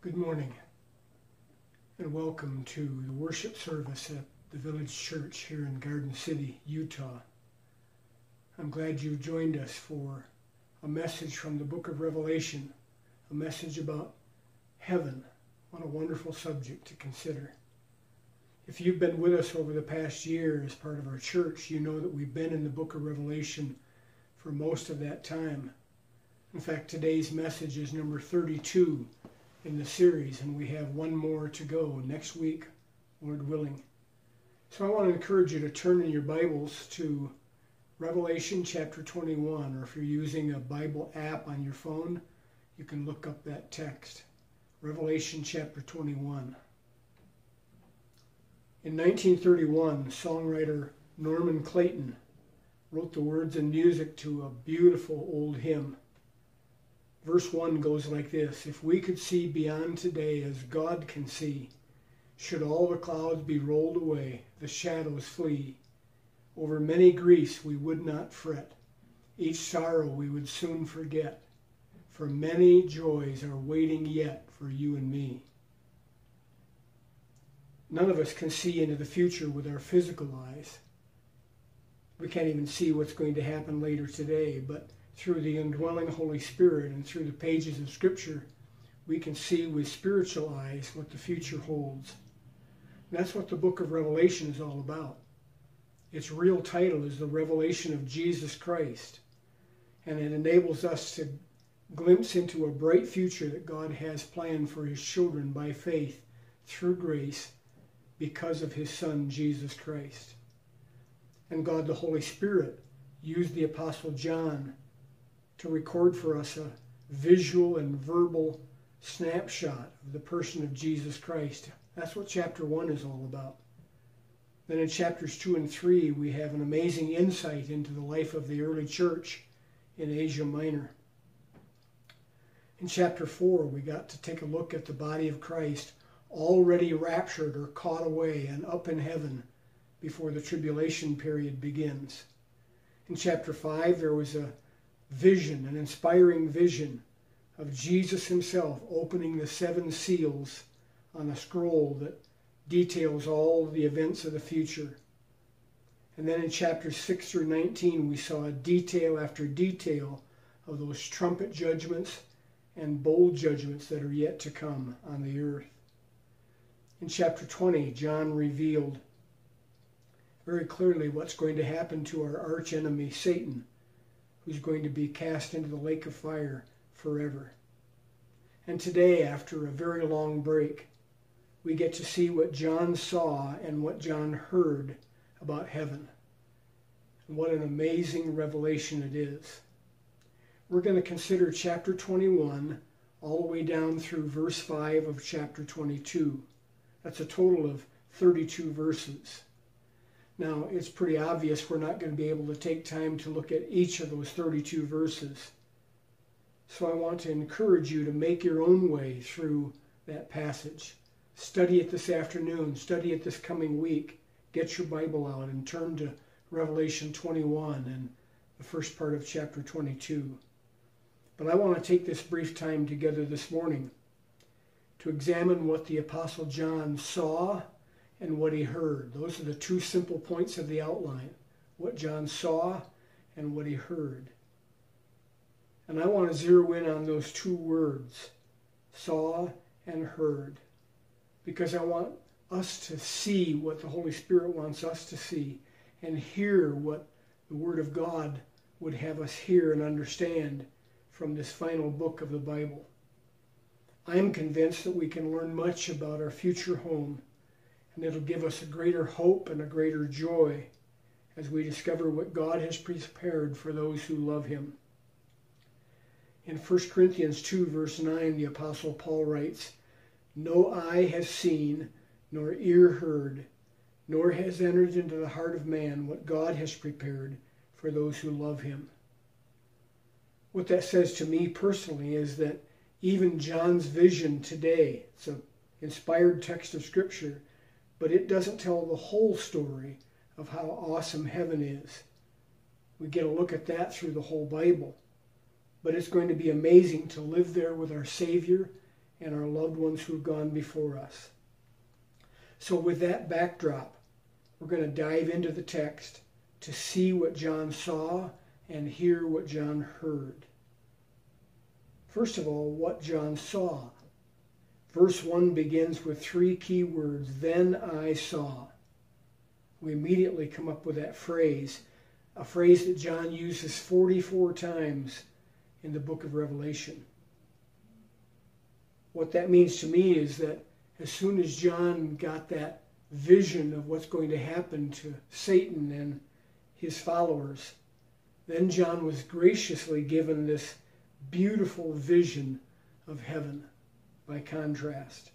Good morning and welcome to the worship service at the Village Church here in Garden City, Utah. I'm glad you joined us for a message from the book of Revelation, a message about heaven. What a wonderful subject to consider. If you've been with us over the past year as part of our church, you know that we've been in the book of Revelation for most of that time. In fact, today's message is number 32 in the series, and we have one more to go next week, Lord willing. So I want to encourage you to turn in your Bibles to Revelation chapter 21, or if you're using a Bible app on your phone, you can look up that text. Revelation chapter 21. In 1931, songwriter Norman Clayton wrote the words and music to a beautiful old hymn. Verse 1 goes like this If we could see beyond today as God can see, should all the clouds be rolled away, the shadows flee, over many griefs we would not fret, each sorrow we would soon forget, for many joys are waiting yet for you and me. None of us can see into the future with our physical eyes. We can't even see what's going to happen later today, but through the indwelling Holy Spirit and through the pages of Scripture, we can see with spiritual eyes what the future holds. And that's what the book of Revelation is all about. Its real title is The Revelation of Jesus Christ, and it enables us to glimpse into a bright future that God has planned for his children by faith through grace because of his Son, Jesus Christ. And God the Holy Spirit used the Apostle John to record for us a visual and verbal snapshot of the person of Jesus Christ. That's what chapter 1 is all about. Then in chapters 2 and 3, we have an amazing insight into the life of the early church in Asia Minor. In chapter 4, we got to take a look at the body of Christ already raptured or caught away and up in heaven before the tribulation period begins. In chapter 5, there was a vision, an inspiring vision of Jesus himself opening the seven seals on a scroll that details all the events of the future. And then in chapters 6 through 19, we saw detail after detail of those trumpet judgments and bowl judgments that are yet to come on the earth. In chapter 20, John revealed very clearly what's going to happen to our archenemy, Satan who's going to be cast into the lake of fire forever. And today, after a very long break, we get to see what John saw and what John heard about heaven. And what an amazing revelation it is. We're going to consider chapter 21 all the way down through verse 5 of chapter 22. That's a total of 32 verses. Now, it's pretty obvious we're not going to be able to take time to look at each of those 32 verses. So I want to encourage you to make your own way through that passage. Study it this afternoon, study it this coming week. Get your Bible out and turn to Revelation 21 and the first part of chapter 22. But I want to take this brief time together this morning to examine what the Apostle John saw and what he heard. Those are the two simple points of the outline what John saw and what he heard. And I want to zero in on those two words saw and heard because I want us to see what the Holy Spirit wants us to see and hear what the Word of God would have us hear and understand from this final book of the Bible. I am convinced that we can learn much about our future home and it'll give us a greater hope and a greater joy as we discover what God has prepared for those who love him. In 1 Corinthians 2, verse 9, the Apostle Paul writes, No eye has seen, nor ear heard, nor has entered into the heart of man what God has prepared for those who love him. What that says to me personally is that even John's vision today, it's an inspired text of Scripture, but it doesn't tell the whole story of how awesome heaven is. We get a look at that through the whole Bible. But it's going to be amazing to live there with our Savior and our loved ones who've gone before us. So, with that backdrop, we're going to dive into the text to see what John saw and hear what John heard. First of all, what John saw. Verse 1 begins with three key words Then I saw. We immediately come up with that phrase, a phrase that John uses 44 times in the book of Revelation. What that means to me is that as soon as John got that vision of what's going to happen to Satan and his followers, then John was graciously given this beautiful vision of heaven by contrast.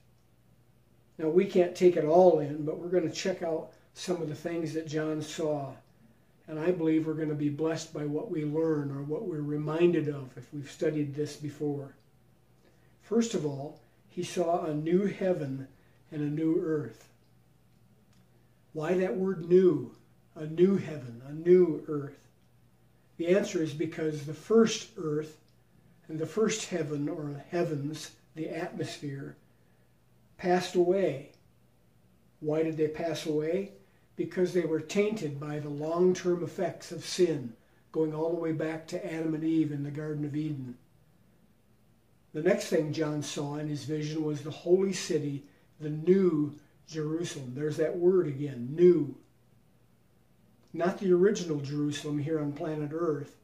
Now, we can't take it all in, but we're going to check out some of the things that John saw. And I believe we're going to be blessed by what we learn or what we're reminded of if we've studied this before. First of all, he saw a new heaven and a new earth. Why that word new? A new heaven, a new earth. The answer is because the first earth and the first heaven or heavens, the atmosphere, passed away. Why did they pass away? Because they were tainted by the long term effects of sin, going all the way back to Adam and Eve in the Garden of Eden. The next thing John saw in his vision was the holy city, the new Jerusalem. There's that word again, new. Not the original Jerusalem here on planet Earth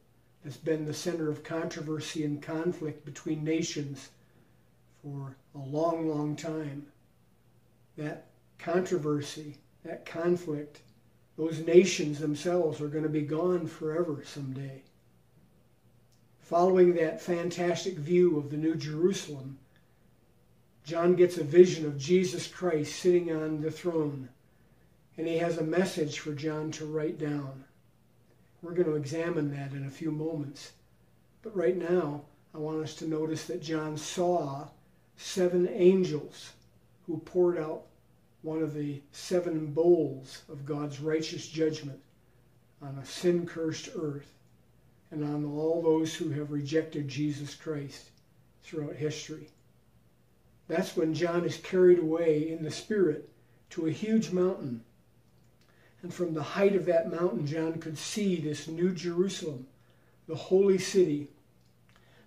that's been the center of controversy and conflict between nations for a long, long time. That controversy, that conflict, those nations themselves are going to be gone forever someday. Following that fantastic view of the New Jerusalem, John gets a vision of Jesus Christ sitting on the throne, and he has a message for John to write down. We're going to examine that in a few moments. But right now, I want us to notice that John saw seven angels who poured out one of the seven bowls of God's righteous judgment on a sin cursed earth and on all those who have rejected Jesus Christ throughout history. That's when John is carried away in the Spirit to a huge mountain. And from the height of that mountain, John could see this new Jerusalem, the holy city,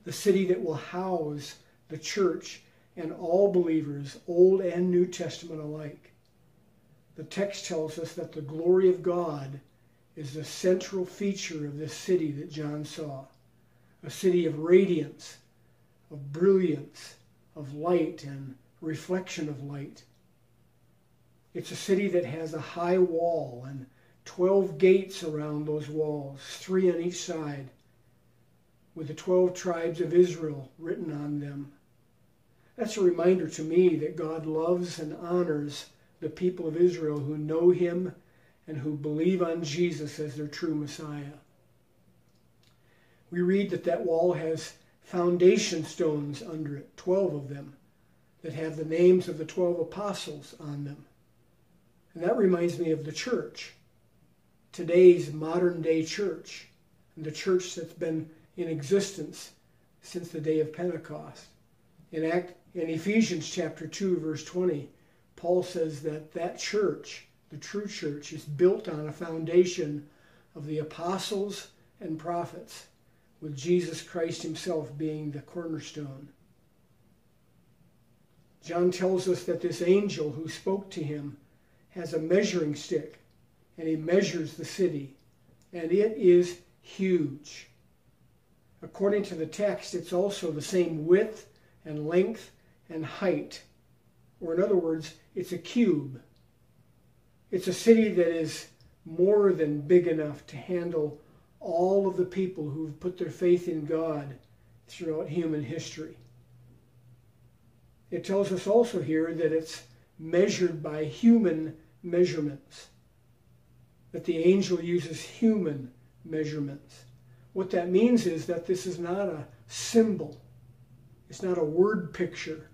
the city that will house the church and all believers, Old and New Testament alike. The text tells us that the glory of God is the central feature of this city that John saw a city of radiance, of brilliance, of light and reflection of light. It's a city that has a high wall and 12 gates around those walls, three on each side, with the 12 tribes of Israel written on them. That's a reminder to me that God loves and honors the people of Israel who know Him and who believe on Jesus as their true Messiah. We read that that wall has foundation stones under it, 12 of them, that have the names of the 12 apostles on them. And that reminds me of the church, today's modern day church, and the church that's been in existence since the day of Pentecost. In, Act, in Ephesians chapter 2, verse 20, Paul says that that church the true church is built on a foundation of the apostles and prophets, with Jesus Christ himself being the cornerstone. John tells us that this angel who spoke to him has a measuring stick and he measures the city, and it is huge. According to the text, it's also the same width and length and height, or in other words, it's a cube. It's a city that is more than big enough to handle all of the people who've put their faith in God throughout human history. It tells us also here that it's measured by human measurements, that the angel uses human measurements. What that means is that this is not a symbol, it's not a word picture,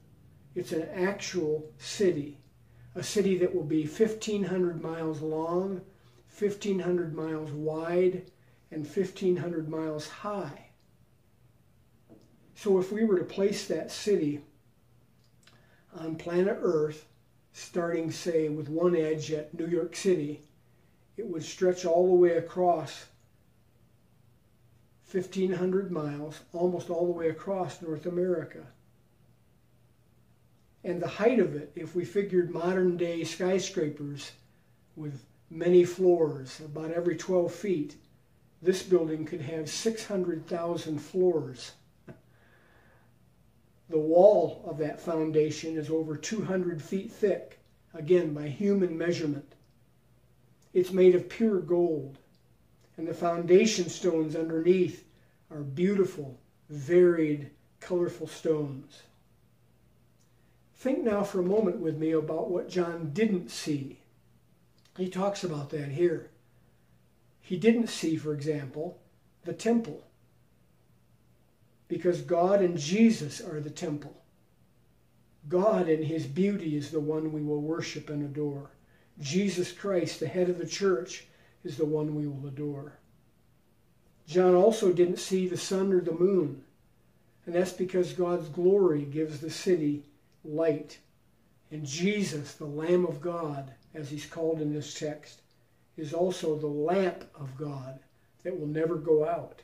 it's an actual city a city that will be 1,500 miles long, 1,500 miles wide, and 1,500 miles high. So if we were to place that city on planet Earth, starting, say, with one edge at New York City, it would stretch all the way across 1,500 miles, almost all the way across North America. And the height of it, if we figured modern day skyscrapers with many floors, about every 12 feet, this building could have 600,000 floors. The wall of that foundation is over 200 feet thick, again by human measurement. It's made of pure gold, and the foundation stones underneath are beautiful, varied, colorful stones. Think now for a moment with me about what John didn't see. He talks about that here. He didn't see, for example, the temple because God and Jesus are the temple. God in his beauty is the one we will worship and adore. Jesus Christ, the head of the church, is the one we will adore. John also didn't see the sun or the moon, and that's because God's glory gives the city light. And Jesus, the Lamb of God, as he's called in this text, is also the lamp of God that will never go out.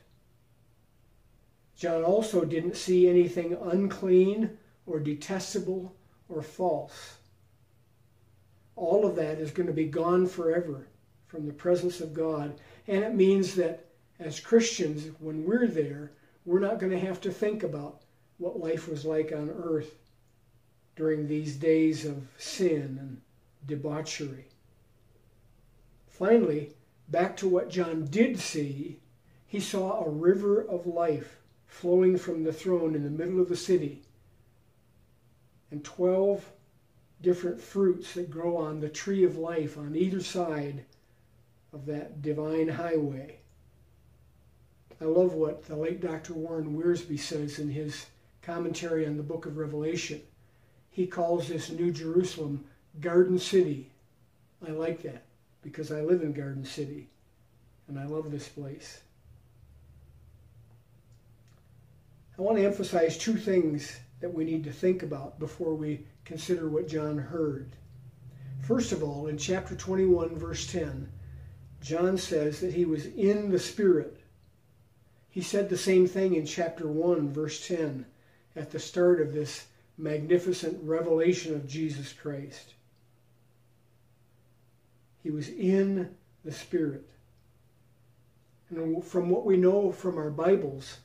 John also didn't see anything unclean or detestable or false. All of that is going to be gone forever from the presence of God. And it means that as Christians, when we're there, we're not going to have to think about what life was like on earth during these days of sin and debauchery. Finally, back to what John did see, he saw a river of life flowing from the throne in the middle of the city, and 12 different fruits that grow on the tree of life on either side of that divine highway. I love what the late Dr. Warren Wiersbe says in his commentary on the book of Revelation. He calls this New Jerusalem Garden City. I like that because I live in Garden City and I love this place. I want to emphasize two things that we need to think about before we consider what John heard. First of all, in chapter 21, verse 10, John says that he was in the Spirit. He said the same thing in chapter 1, verse 10, at the start of this magnificent revelation of Jesus Christ. He was in the Spirit. And from what we know from our Bibles,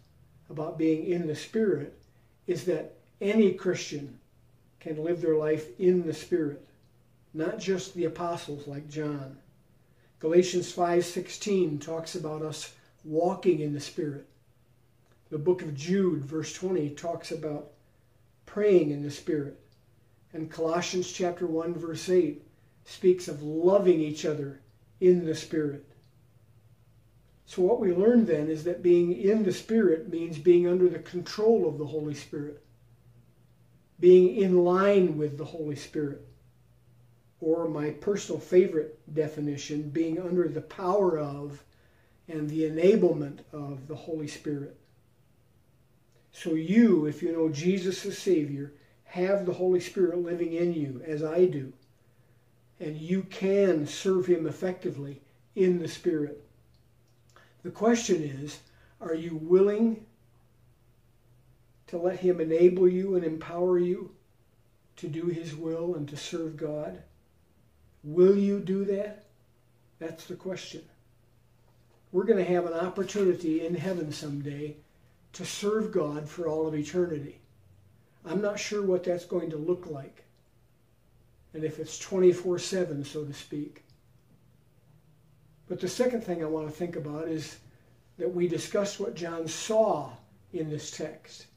about being in the Spirit is that any Christian can live their life in the Spirit, not just the apostles like John. Galatians 5:16 talks about us walking in the Spirit. The book of Jude, verse 20, talks about praying in the Spirit. And Colossians chapter 1, verse 8 speaks of loving each other in the Spirit. So, what we learn then is that being in the Spirit means being under the control of the Holy Spirit, being in line with the Holy Spirit. Or, my personal favorite definition, being under the power of and the enablement of the Holy Spirit. So, you, if you know Jesus as Savior, have the Holy Spirit living in you, as I do, and you can serve Him effectively in the Spirit. The question is are you willing to let Him enable you and empower you to do His will and to serve God? Will you do that? That's the question. We're going to have an opportunity in heaven someday to serve God for all of eternity. I'm not sure what that's going to look like. And if it's 24 7, so to speak. But the second thing I want to think about is that we discuss what John saw in this text.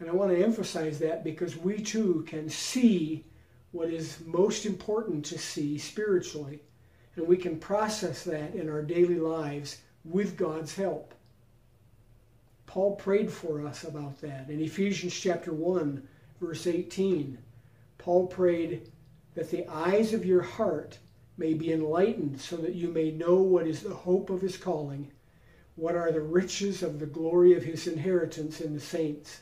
And I want to emphasize that because we too can see what is most important to see spiritually. And we can process that in our daily lives with God's help. Paul prayed for us about that. In Ephesians chapter 1, verse 18, Paul prayed that the eyes of your heart may be enlightened so that you may know what is the hope of his calling, what are the riches of the glory of his inheritance in the saints.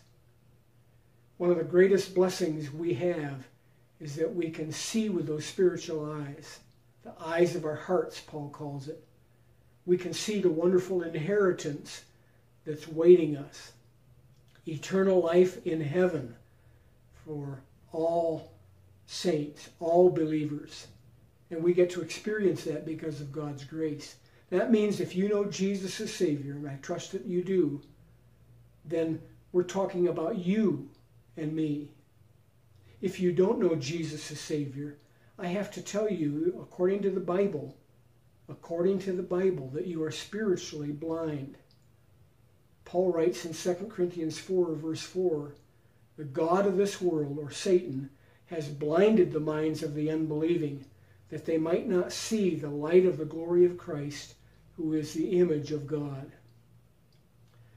One of the greatest blessings we have is that we can see with those spiritual eyes, the eyes of our hearts, Paul calls it. We can see the wonderful inheritance that's waiting us eternal life in heaven for all saints, all believers. And we get to experience that because of God's grace. That means if you know Jesus as Savior, and I trust that you do, then we're talking about you and me. If you don't know Jesus as Savior, I have to tell you, according to the Bible, according to the Bible, that you are spiritually blind. Paul writes in 2 Corinthians 4, verse 4 The God of this world, or Satan, has blinded the minds of the unbelieving, that they might not see the light of the glory of Christ, who is the image of God.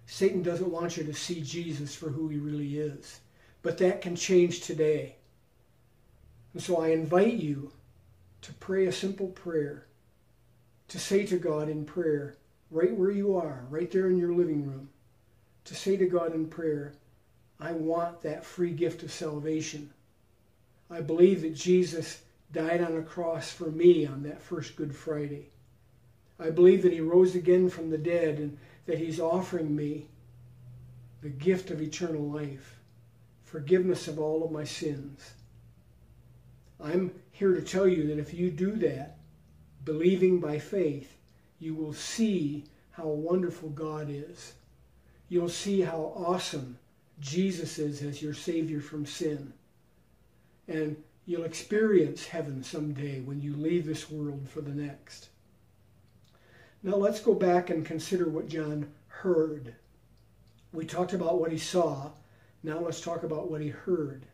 Satan doesn't want you to see Jesus for who he really is. But that can change today. And so I invite you to pray a simple prayer, to say to God in prayer, right where you are, right there in your living room, to say to God in prayer, I want that free gift of salvation. I believe that Jesus died on a cross for me on that first Good Friday. I believe that he rose again from the dead and that he's offering me the gift of eternal life forgiveness of all of my sins. I'm here to tell you that if you do that, believing by faith, you will see how wonderful God is. You'll see how awesome Jesus is as your Savior from sin. And you'll experience heaven someday when you leave this world for the next. Now let's go back and consider what John heard. We talked about what he saw, now let's talk about what he heard.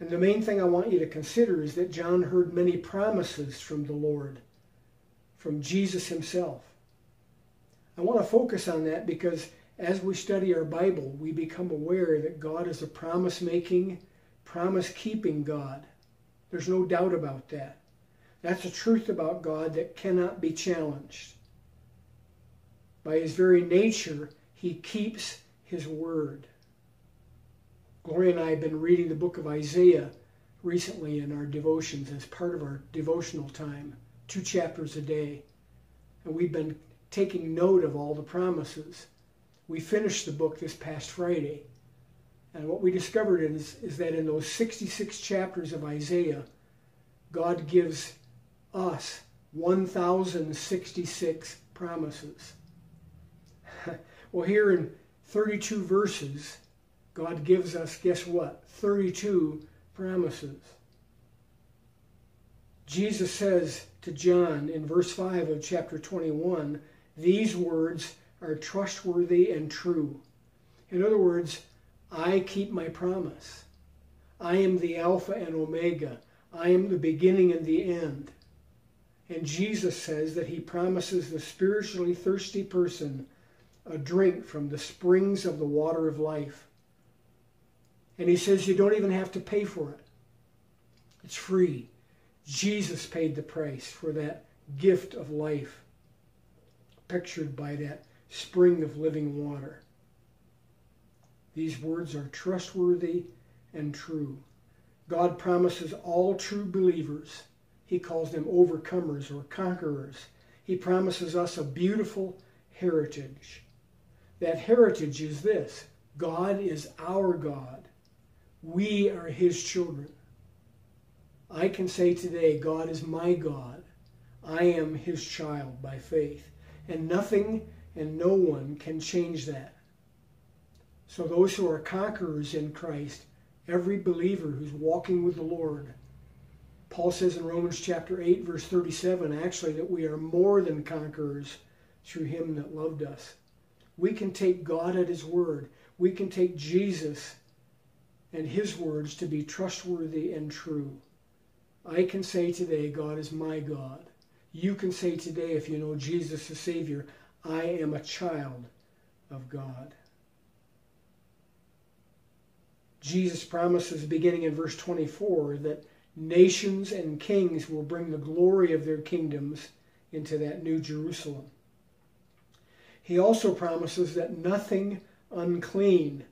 And the main thing I want you to consider is that John heard many promises from the Lord, from Jesus himself. I want to focus on that because as we study our Bible, we become aware that God is a promise making, promise keeping God. There's no doubt about that. That's a truth about God that cannot be challenged. By his very nature, he keeps his word. Gloria and I have been reading the book of Isaiah recently in our devotions as part of our devotional time, two chapters a day. And we've been taking note of all the promises. We finished the book this past Friday. And what we discovered is, is that in those 66 chapters of Isaiah, God gives us 1,066 promises. well, here in 32 verses, God gives us, guess what? 32 promises. Jesus says to John in verse 5 of chapter 21, these words are trustworthy and true. In other words, I keep my promise. I am the Alpha and Omega. I am the beginning and the end. And Jesus says that he promises the spiritually thirsty person a drink from the springs of the water of life. And he says you don't even have to pay for it. It's free. Jesus paid the price for that gift of life, pictured by that spring of living water. These words are trustworthy and true. God promises all true believers, he calls them overcomers or conquerors. He promises us a beautiful heritage. That heritage is this God is our God. We are his children. I can say today, God is my God. I am his child by faith. And nothing and no one can change that. So those who are conquerors in Christ, every believer who's walking with the Lord, Paul says in Romans chapter 8, verse 37, actually, that we are more than conquerors through him that loved us. We can take God at his word. We can take Jesus and his words to be trustworthy and true. I can say today, God is my God. You can say today, if you know Jesus as Savior, I am a child of God. Jesus promises, beginning in verse 24, that nations and kings will bring the glory of their kingdoms into that new Jerusalem. He also promises that nothing unclean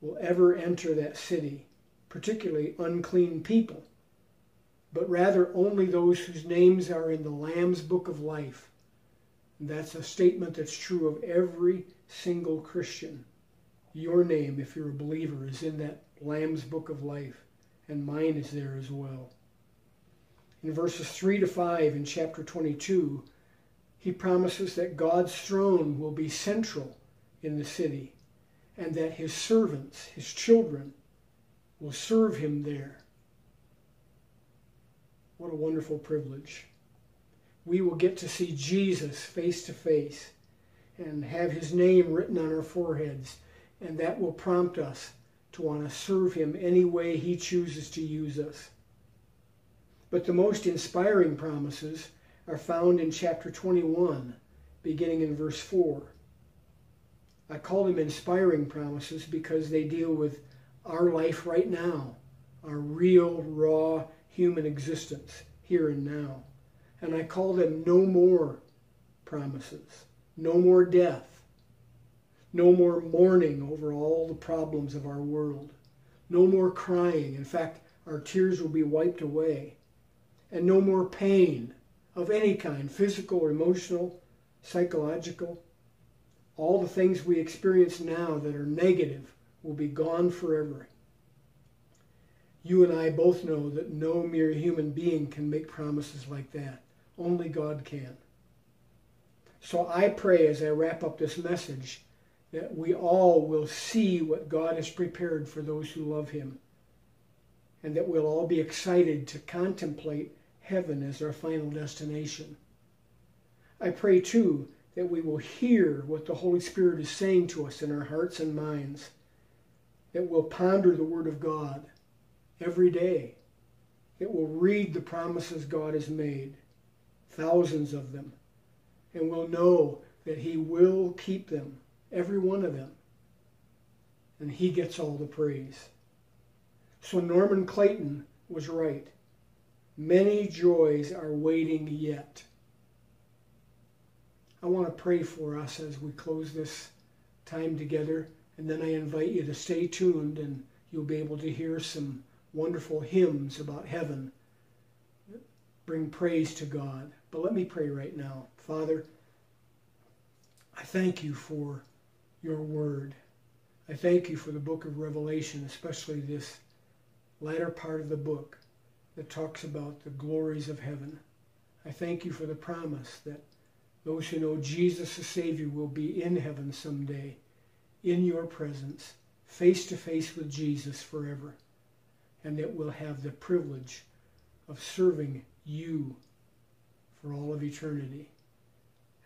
will ever enter that city, particularly unclean people, but rather only those whose names are in the Lamb's book of life. That's a statement that's true of every single Christian. Your name, if you're a believer, is in that Lamb's book of life, and mine is there as well. In verses 3 to 5 in chapter 22, he promises that God's throne will be central in the city and that his servants, his children, will serve him there. What a wonderful privilege. We will get to see Jesus face to face and have his name written on our foreheads, and that will prompt us to want to serve him any way he chooses to use us. But the most inspiring promises are found in chapter 21, beginning in verse 4. I call them inspiring promises because they deal with our life right now, our real, raw human existence here and now. And I call them no more promises, no more death, no more mourning over all the problems of our world, no more crying. In fact, our tears will be wiped away and no more pain of any kind physical or emotional, psychological. All the things we experience now that are negative will be gone forever. You and I both know that no mere human being can make promises like that. Only God can. So I pray as I wrap up this message that we all will see what God has prepared for those who love Him, and that we'll all be excited to contemplate heaven as our final destination. I pray too that we will hear what the Holy Spirit is saying to us in our hearts and minds, that we'll ponder the Word of God every day, that we'll read the promises God has made, thousands of them, and we'll know that He will keep them, every one of them, and He gets all the praise. So Norman Clayton was right. Many joys are waiting yet. I want to pray for us as we close this time together, and then I invite you to stay tuned and you'll be able to hear some wonderful hymns about heaven. Bring praise to God. But let me pray right now. Father, I thank you for your word. I thank you for the book of Revelation, especially this latter part of the book that talks about the glories of heaven. I thank you for the promise that those who know Jesus as Savior will be in heaven someday, in your presence, face to face with Jesus forever, and that we'll have the privilege of serving you for all of eternity.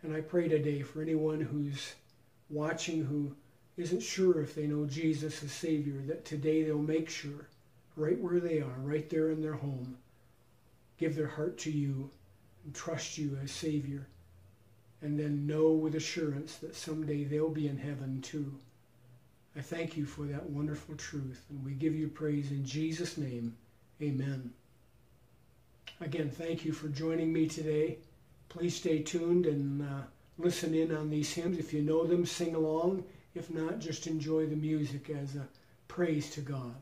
And I pray today for anyone who's watching who isn't sure if they know Jesus as Savior, that today they'll make sure right where they are, right there in their home, give their heart to you and trust you as Savior, and then know with assurance that someday they'll be in heaven too. I thank you for that wonderful truth, and we give you praise in Jesus' name. Amen. Again, thank you for joining me today. Please stay tuned and uh, listen in on these hymns. If you know them, sing along. If not, just enjoy the music as a praise to God.